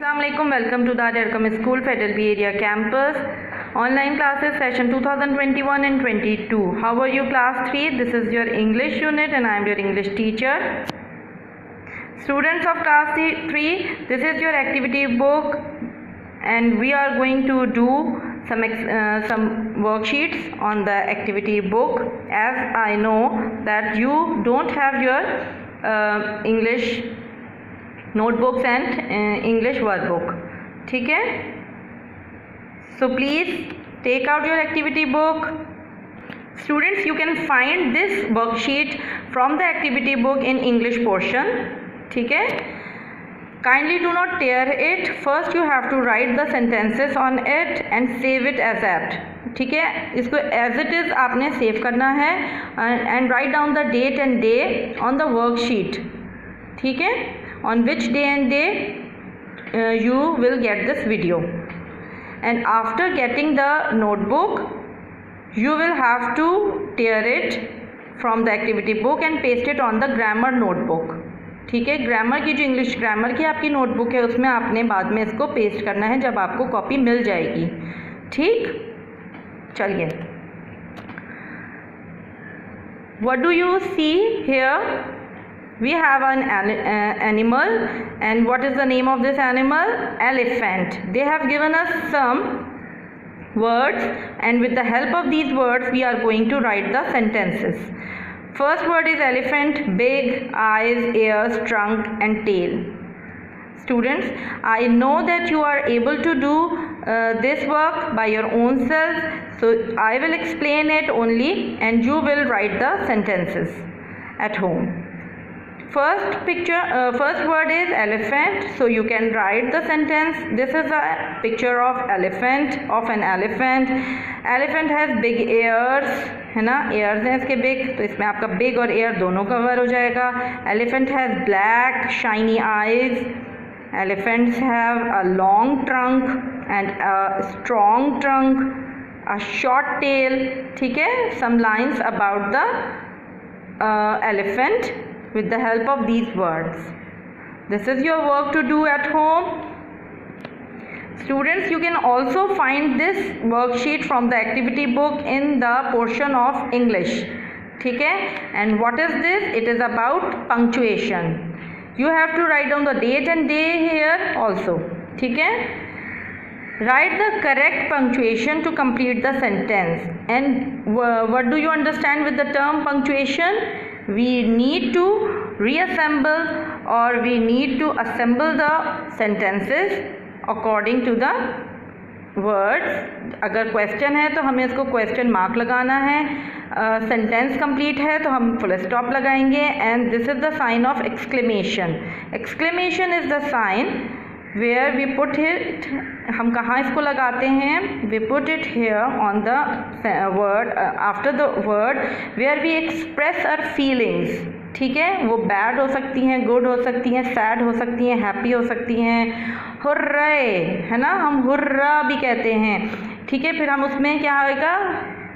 Assalamualaikum welcome to the Adarkam School Federal B area campus. Online classes session 2021 and 22 how are you class 3 this is your English unit and I am your English teacher. Students of class 3 this is your activity book and we are going to do some uh, some worksheets on the activity book. As I know that you don't have your uh, English notebooks and uh, English workbook ठीक है so please take out your activity book students you can find this worksheet from the activity book in English portion ठीक है kindly do not tear it first you have to write the sentences on it and save it as at ठीक है इसको as it is आपने save करना है and write down the date and day on the worksheet ठीक है on which day and day uh, you will get this video and after getting the notebook you will have to tear it from the activity book and paste it on the grammar notebook ठीक है grammar की जो English grammar की आपकी notebook है उसमें आपने बाद में इसको पेस्ट करना है जब आपको कॉपी मिल जाएगी ठीक चलिए what do you see here we have an animal and what is the name of this animal? Elephant. They have given us some words and with the help of these words we are going to write the sentences. First word is elephant big eyes ears trunk and tail. Students i know that you are able to do uh, this work by your own self so i will explain it only and you will write the sentences at home first picture uh, first word is elephant so you can write the sentence this is a picture of elephant of an elephant elephant has big ears है ना ears हैं इसके big तो इसमें आपका big और ear दोनों cover हो जाएगा elephant has black shiny eyes elephants have a long trunk and a strong trunk a short tail ठीक है some lines about the uh, elephant with the help of these words. This is your work to do at home. Students, you can also find this worksheet from the activity book in the portion of English. ठीक है and what is this it is about punctuation you have to write down the date and day here also ठीक है write the correct punctuation to complete the sentence and what do you understand with the term punctuation we need to reassemble or we need to assemble the sentences according to the words अगर question है तो हमें इसको question mark लगाना है। Sentence uh, complete है तो हम फुल स्टॉप लगाएँगे। And this is the sign of exclamation exclamation is the sign where we put it हम कहाँ इसको लगाते हैं? We put it here on the word after the word where we express our feelings ठीक है? वो bad हो सकती हैं गुड हो सकती हैं सैड हो सकती हैं हैप्पी हो सकती हैं। हुर्रे, है ना? हम हुर्रा भी कहते हैं। ठीक है? फिर हम उसमें क्या होगा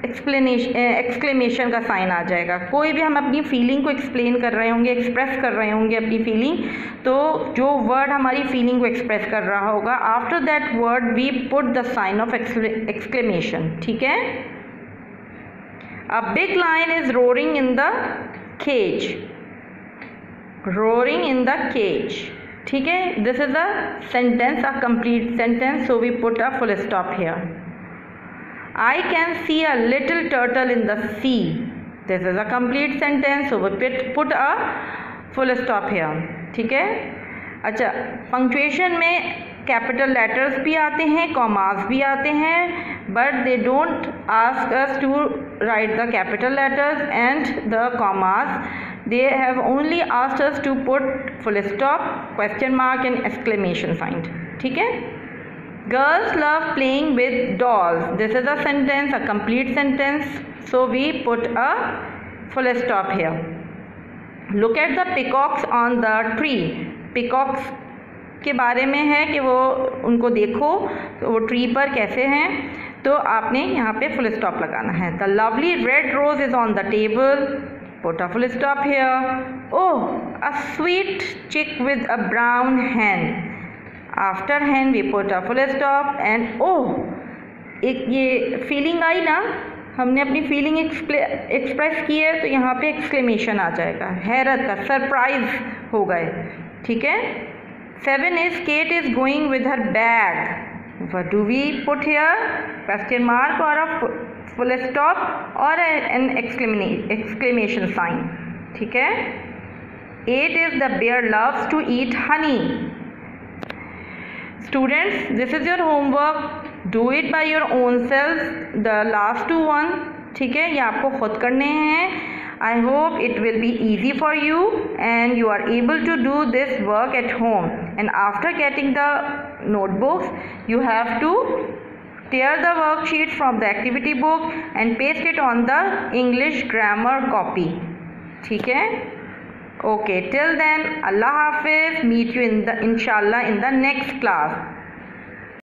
एक्सप्लेनेशन एक्सक्लेमेशन का साइन आ जाएगा। कोई भी हम अपनी फीलिंग को एक्सप्लेन कर रहे होंगे एक्सप्रेस कर रहे होंगे अपनी फीलिंग तो जो वर्ड हमारी फीलिंग को एक्सप्रेस कर रहा होगा after that word we put the sign of exclamation ठीक है? A big lion is roaring in the cage roaring in the cage ठीक है? This is a sentence a complete sentence so we put a full stop here I can see a little turtle in the sea. This is a complete sentence. So we put put a full stop here. ठीक है अच्छा punctuation में capital letters भी आते हैं commas भी आते हैं but they don't ask us to write the capital letters and the commas they have only asked us to put full stop question mark and exclamation sign ठीक है Girls love playing with dolls. This is a sentence, a complete sentence. So we put a full stop here. Look at the peacocks on the tree. Peacocks के बारे में है कि वो उनको देखो तो वो ट्री पर कैसे हैं तो आपने यहाँ पे फुल स्टॉप लगाना है the lovely red rose is on the table put a full stop here oh a sweet chick with a brown hen after hand we put full stop and oh एक ये feeling आई ना, हमने अपनी feeling express की है तो यहाँ पे एक्सक्लेमेशन आ जाएगा। हैरत का सरप्राइज़ हो गए। ठीक है? Seven is Kate is going with her bag what do we put here question mark और अ फुल स्टॉप और एन एक्सक्लेमेशन साइन ठीक है? Eight is the bear loves to eat honey students this is your homework do it by your own self the last two one ठीक है? ये आपको खुद करने हैं। I hope it will be easy for you and you are able to do this work at home and after getting the notebooks, you have to tear the worksheet from the activity book and paste it on the english grammar copy. ठीक है? Okay till then allah hafiz meet you in the inshallah in the next class